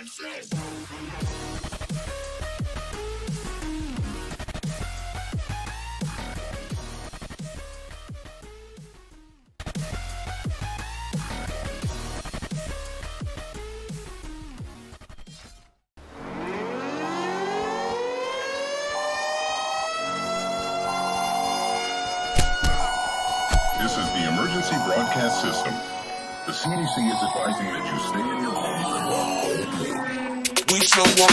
This is the emergency broadcast system. The CDC is advising that you stay in your homes. We show up.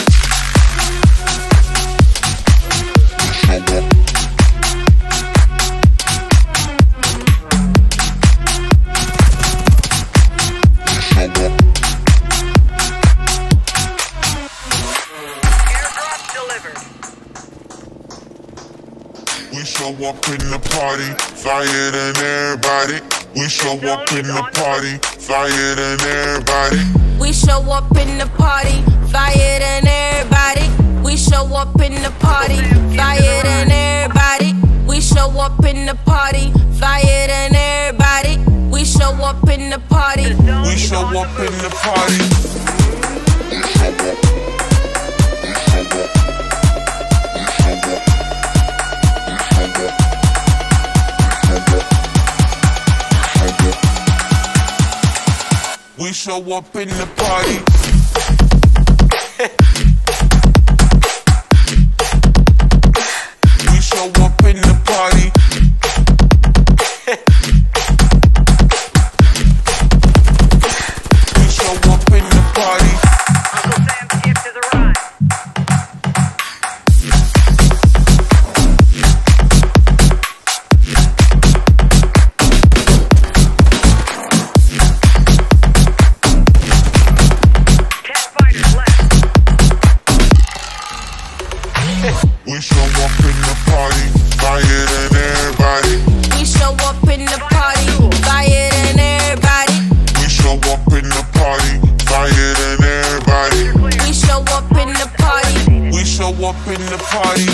Airdrop delivered. We show up in the party, fire than everybody. We show up in the party, fire than everybody. We show up in the party, fire than everybody. We show up in the party, fire than everybody. We show up in the party, fire than everybody. We show up in the party. We show up in the party. We show up in the party. in the party, fire than everybody. We show up in the party, fire than everybody. We show up in the party, fire than everybody. We show up in the party. We show up in the party,